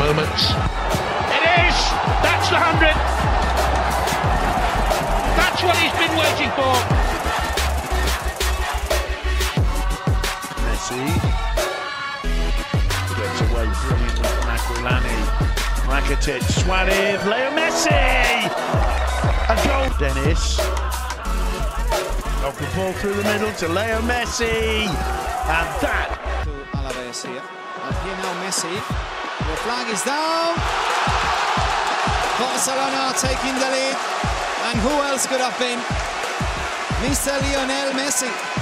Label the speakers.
Speaker 1: Messi moment. It is! That's the 100! That's what he's been waiting for!
Speaker 2: Messi gets away brilliantly from Aquilani. Rakitic, Suarez, Leo Messi! A goal. Dennis. Off the ball through the middle to Leo Messi. And that
Speaker 3: to Alaves here. And here now Messi. The flag is down. Barcelona taking the lead. And who else could have been? Mr. Lionel Messi.